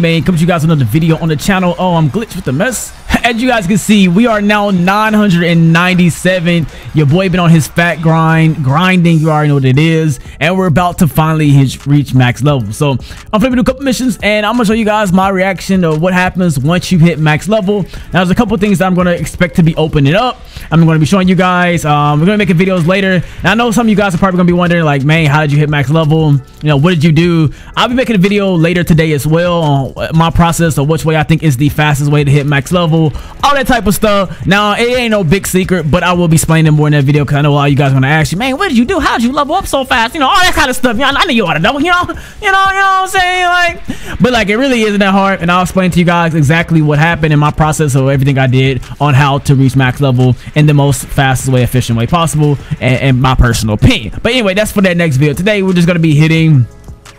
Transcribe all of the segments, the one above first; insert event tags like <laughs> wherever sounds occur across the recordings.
man come to you guys another video on the channel. Oh i'm glitched with the mess. <laughs> As you guys can see we are now 997 your boy been on his fat grind grinding you already know what it is and we're about to finally hit, reach max level. So i'm flipping a couple missions and i'm gonna show you guys my reaction of what happens once you hit max level. Now there's a couple things that i'm gonna expect to be opening up. I'm gonna be showing you guys um we're gonna make a videos later. And i know some of you guys are probably gonna be wondering like man how did you hit max level? You know what did you do? I'll be making a video later today as well on my process of which way I think is the fastest way to hit max level, all that type of stuff. Now, it ain't no big secret, but I will be explaining more in that video because I know a lot of you guys are going to ask you, man, what did you do? How did you level up so fast? You know, all that kind of stuff. Know, I know you ought to know, <laughs> you know, you know, you know what I'm saying? Like, but like, it really isn't that hard. And I'll explain to you guys exactly what happened in my process of everything I did on how to reach max level in the most fastest way, efficient way possible, and, and my personal opinion. But anyway, that's for that next video. Today, we're just going to be hitting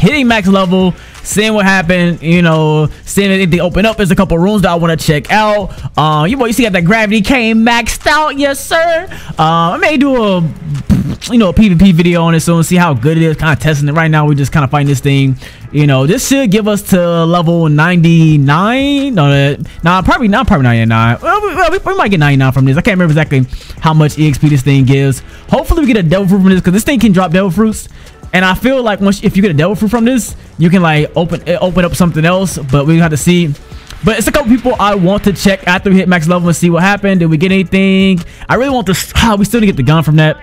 hitting max level seeing what happened you know seeing if they open up there's a couple rooms that i want to check out. Uh you boy you see that Gravity Cane maxed out yes sir. Uh i may do a you know a pvp video on it soon see how good it is kind of testing it. Right now we're just kind of fighting this thing you know this should give us to level 99 no nah, probably not probably 99 well, we, we, might get 99 from this. I can't remember exactly how much exp this thing gives. Hopefully we get a devil fruit from this because this thing can drop devil fruits and I feel like once if you get a devil fruit from this, you can like open eh, open up something else. But we have to see. But it's a couple people I want to check after we hit max level and see what happened. Did we get anything? I really want to. Oh, <sighs> we still didn't get the gun from that.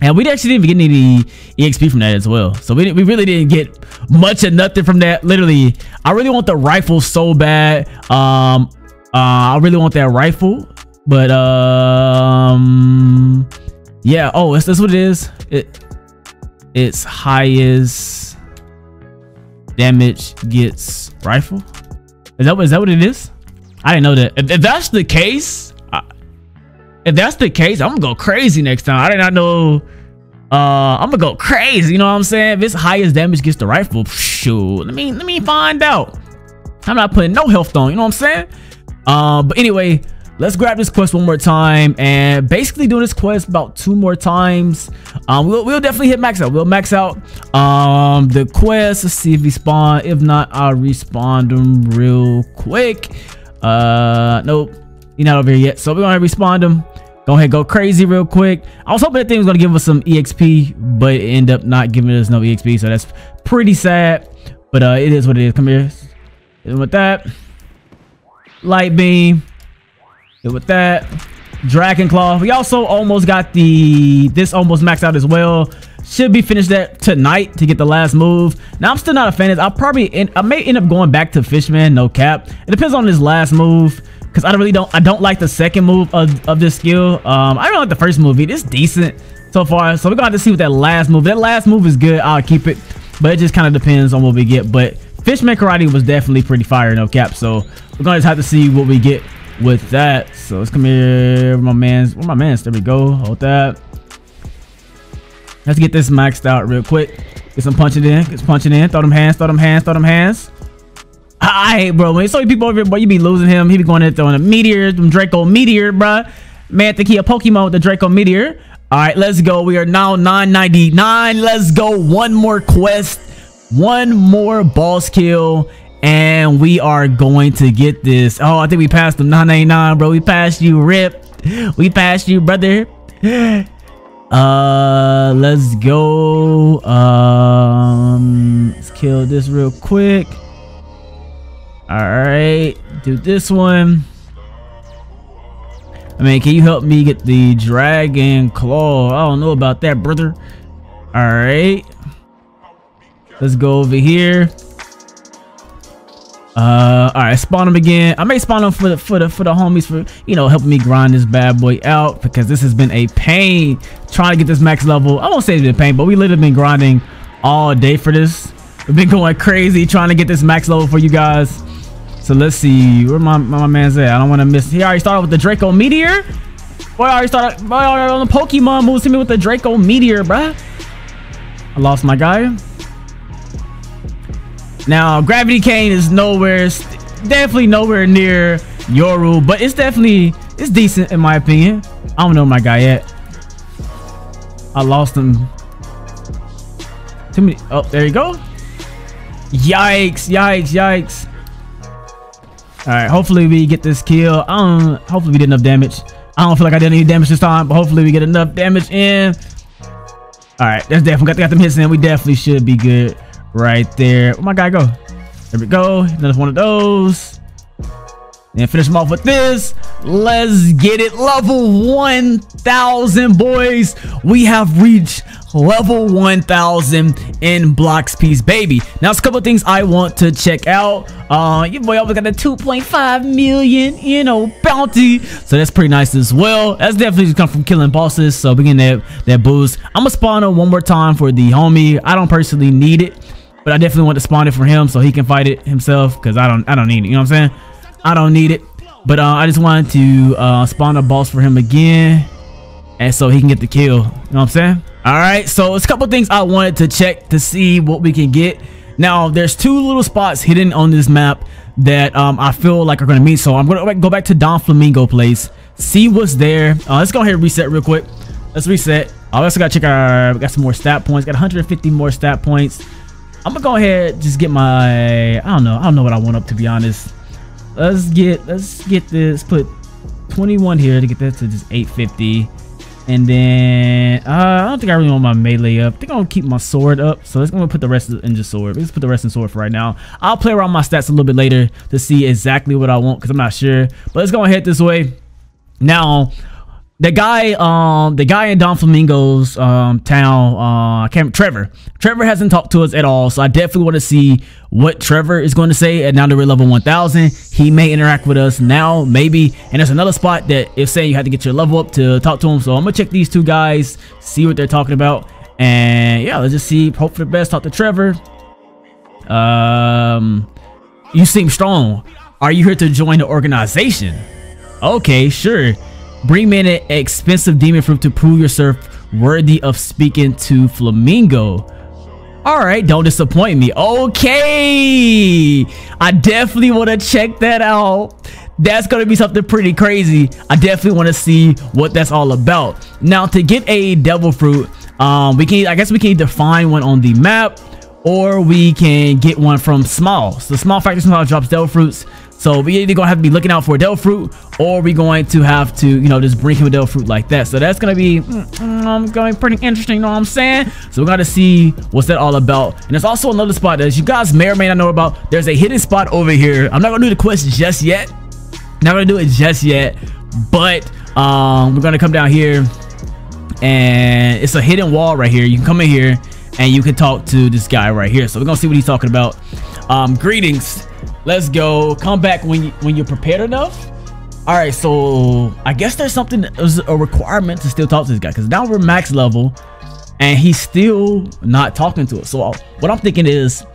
And we actually didn't get any EXP from that as well. So we, we really didn't get much of nothing from that. Literally, I really want the rifle so bad. Um, uh, I really want that rifle. But, um, yeah. Oh, is this what it is? It, its highest damage gets rifle. Is that, is that what it is? I didn't know that. If, if that's the case, if that's the case, I'm gonna go crazy next time. I did not know. Uh, I'm gonna go crazy. You know what I'm saying? If its highest damage gets the rifle, shoot. Let me let me find out. I'm not putting no health on. You know what I'm saying? Uh, but anyway, let's grab this quest one more time and basically do this quest about two more times. Um we'll, we'll definitely hit max out. We'll max out um the quest. Let's see if we spawn. If not i'll respawn them real quick. Uh nope. You're not over here yet. So we're gonna respawn them. Go ahead go crazy real quick. I was hoping that thing was gonna give us some exp but it ended up not giving us no exp so that's pretty sad. But uh it is what it is. Come here. And with that light beam with that, Dragon Claw. We also almost got the, this almost maxed out as well. Should be finished that tonight to get the last move. Now, I'm still not a fan of. I'll probably, end, I may end up going back to Fishman, no cap. It depends on this last move because I really don't, I don't like the second move of, of this skill. Um, I don't like the first move. It's decent so far. So we're to have to see what that last move, that last move is good. I'll keep it, but it just kind of depends on what we get. But Fishman Karate was definitely pretty fire, no cap. So we're to just have to see what we get with that. So let's come here. My man's where my man's there we go. Hold that. Let's get this maxed out real quick. Get some punching in. Get punching in. Throw them hands, throw them hands, throw them hands. I hate bro. When so many people over here, boy, you be losing him. He be going in throwing a meteor, them Draco meteor, bro. Man, think he a Pokemon with the Draco meteor. All right, let's go. We are now 999. Let's go. One more quest. One more boss kill and we are going to get this. Oh, I think we passed them 999, bro. We passed you, Rip. We passed you, brother. <sighs> Uh, let's go. Um, let's kill this real quick. All right, do this one. I mean, can you help me get the dragon claw? I don't know about that, brother. All right. Let's go over here. Uh, all right, spawn them again. I may spawn them for the for the for the homies for you know helping me grind this bad boy out because this has been a pain trying to get this max level. I won't say it's been a pain, but we literally been grinding all day for this. We've been going crazy trying to get this max level for you guys. So let's see where my my man's at. I don't want to miss. He already started with the Draco Meteor. Boy, I already started. Boy, already on the Pokemon moves to me with the Draco Meteor, bruh. I lost my guy. Now, Gravity Cane is nowhere, definitely nowhere near Yoru, but it's definitely, it's decent in my opinion. I don't know my guy yet. I lost him. Too many. Oh, there you go. Yikes, yikes, yikes. All right, hopefully we get this kill. Um, hopefully we did enough damage. I don't feel like I did any damage this time, but hopefully we get enough damage in. All right, that's definitely got, got them hits in. We definitely should be good right there. Where my guy go? There we go. Another one of those. And finish them off with this. Let's get it. Level 1000, boys. We have reached level 1000 in Blox Piece, baby. Now, it's a couple things I want to check out. Uh, your boy always got a 2.5 million, you know, bounty. So that's pretty nice as well. That's definitely come from killing bosses. So we that, that boost. I'm to spawn it one more time for the homie. I don't personally need it. But I definitely want to spawn it for him so he can fight it himself because I don't I don't need it. You know what I'm saying? I don't need it. But uh, I just wanted to uh, spawn a boss for him again. And so he can get the kill. You know what I'm saying? All right. So it's a couple things I wanted to check to see what we can get. Now, there's two little spots hidden on this map that um, I feel like are going to meet. So I'm going to go back to Doflamingo place, see what's there. Uh, let's go ahead and reset real quick. Let's reset. I also got to check our, got some more stat points. Got 150 more stat points. I'm gonna go ahead just get my I don't know I don't know what I want up to be honest. Let's get let's get this put 21 here to get that to just 850 and then uh, I don't think I really want my melee up. I think I'm gonna keep my sword up. So let's go put the rest in just sword. Let's put the rest in sword for right now. I'll play around my stats a little bit later to see exactly what I want because I'm not sure. But let's go ahead this way. Now the guy um the guy in Doflamingo's um town uh I can't Trevor. Trevor hasn't talked to us at all so I definitely want to see what Trevor is going to say at now that we're level 1000 he may interact with us now maybe and there's another spot that if saying you have to get your level up to talk to him. So I'm gonna check these two guys see what they're talking about and yeah let's just see hope for the best talk to Trevor. Um you seem strong. Are you here to join the organization? Okay sure Bring me an expensive demon fruit to prove yourself worthy of speaking to Flamingo. All right, don't disappoint me. Okay, I definitely want to check that out. That's going to be something pretty crazy. I definitely want to see what that's all about. Now, to get a devil fruit, um, we can, I guess we can either find one on the map or we can get one from Small. So Small Factory sometimes drops devil fruits. So we either gonna have to be looking out for a devil fruit or we going to have to, you know, just bring him a devil fruit like that. So that's gonna be mm, um, going pretty interesting, you know what I'm saying? So we gotta see what's that all about. And there's also another spot that you guys may or may not know about. There's a hidden spot over here. I'm not gonna do the quest just yet. Not gonna do it just yet, but um, we're gonna come down here and it's a hidden wall right here. You can come in here and you can talk to this guy right here. So we're gonna see what he's talking about. Um, greetings. Let's go. Come back when you, when you're prepared enough. All right, so I guess there's something there's a requirement to still talk to this guy because now we're max level, and he's still not talking to us. So what I'm thinking is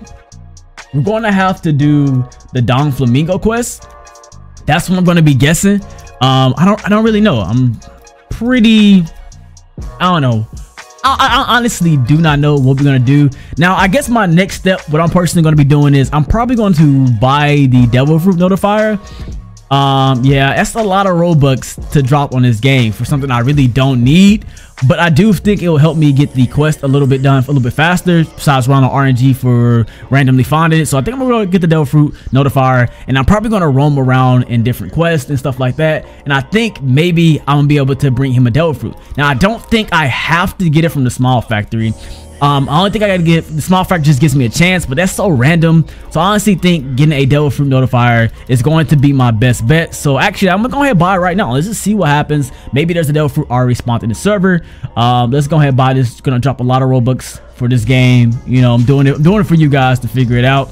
we're going to have to do the Doflamingo quest. That's what I'm going to be guessing. Um, I don't I don't really know. I'm pretty I don't know. I, I, honestly do not know what we're gonna do. Now i guess my next step what i'm personally to be doing is i'm probably going to buy the devil fruit notifier um yeah that's a lot of robux to drop on this game for something i really don't need but i do think it will help me get the quest a little bit done a little bit faster besides running rng for randomly finding it. So i think i'm gonna get the devil fruit notifier and i'm probably gonna roam around in different quests and stuff like that and i think maybe i'm gonna be able to bring him a devil fruit. Now i don't think i have to get it from the small factory um, I only think I gotta get the small frag just gives me a chance, but that's so random. So I honestly think getting a devil fruit notifier is going to be my best bet. So actually, I'm gonna go ahead and buy it right now. Let's just see what happens. Maybe there's a devil fruit already spawned in the server. Um, let's go ahead and buy this. It's gonna drop a lot of robux for this game. You know, I'm doing it, I'm doing it for you guys to figure it out.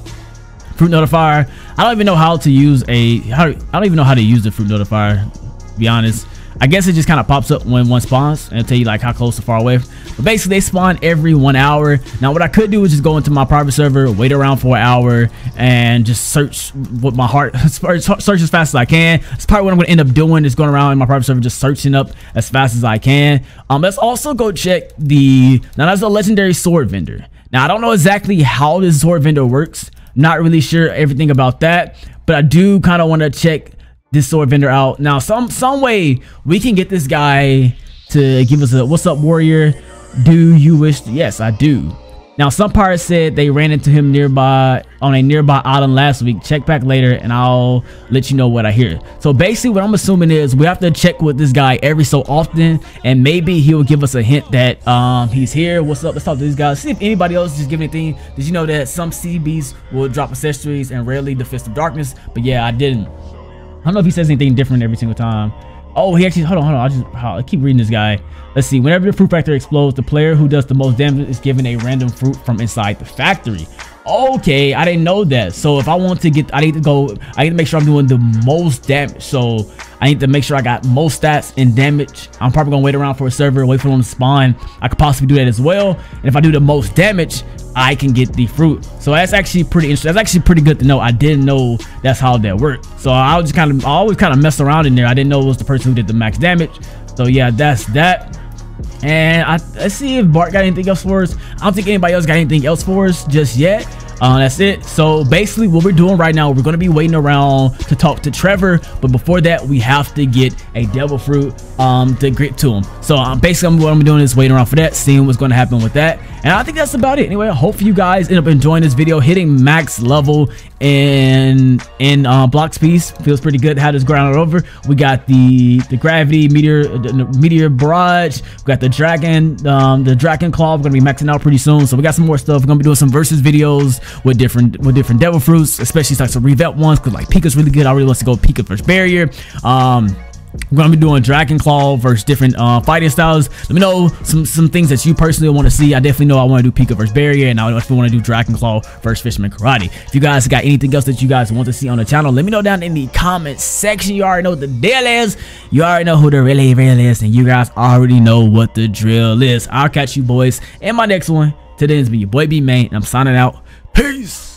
Fruit notifier. I don't even know how to use a. How, I don't even know how to use the fruit notifier. To be honest. I guess it just kind of pops up when one spawns and tell you like how close or far away. But basically they spawn every one hour. Now what I could do is just go into my private server, wait around for an hour and just search what my heart, <laughs> search as fast as I can. It's probably what I'm going to end up doing is going around in my private server just searching up as fast as I can. Um, let's also go check the, now that's a legendary sword vendor. Now I don't know exactly how this sword vendor works. Not really sure everything about that, but I do kind of want to check this sword vendor out. Now, some some way we can get this guy to give us a what's up warrior. Do you wish? Yes, I do. Now, some pirates said they ran into him nearby on a nearby island last week. Check back later and I'll let you know what I hear. So basically what I'm assuming is we have to check with this guy every so often and maybe he'll give us a hint that um, he's here. What's up? Let's talk to these guys. See if anybody else just give anything. Did you know that some CBs will drop accessories and rarely the Fist of Darkness? But yeah, I didn't. I don't know if he says anything different every single time. Oh, he actually, hold on, hold on. I'll just I'll keep reading this guy. Let's see. Whenever the fruit factory explodes, the player who does the most damage is given a random fruit from inside the factory. Okay, I didn't know that. So if I want to get, I need to go, I need to make sure I'm doing the most damage. So I need to make sure I got most stats and damage. I'm probably to wait around for a server, wait for them to spawn. I could possibly do that as well. And if I do the most damage, I can get the fruit. So that's actually pretty interesting. That's actually pretty good to know. I didn't know that's how that worked. So I was just kind of, I always kind of mess around in there. I didn't know it was the person who did the max damage. So yeah, that's that. And I, let's see if Bart got anything else for us. I don't think anybody else got anything else for us just yet. Uh, that's it. So basically what we're doing right now, we're going to be waiting around to talk to Trevor. But before that, we have to get a devil fruit um, to get to him. So um, basically what I'm doing is waiting around for that, seeing what's going to happen with that. And I think that's about it. Anyway, I hope you guys end up enjoying this video, hitting max level in and uh, block piece feels pretty good. How this ground over? We got the the gravity meteor the meteor barrage. We got the dragon um, the dragon claw. We're gonna be maxing out pretty soon. So we got some more stuff. We're gonna be doing some versus videos with different with different devil fruits, especially like some revamp ones. Cause like Pika's really good. I really want to go Pika first barrier. Um, we're gonna be doing Dragon Claw versus different uh, fighting styles. Let me know some some things that you personally want to see. I definitely know I want to do Pika versus Barrier, and I definitely want to do Dragon Claw versus Fishman Karate. If you guys got anything else that you guys want to see on the channel, let me know down in the comments section. You already know what the deal is. You already know who the really real is, and you guys already know what the drill is. I'll catch you boys in my next one. Today has been your boy B Main, and I'm signing out. Peace.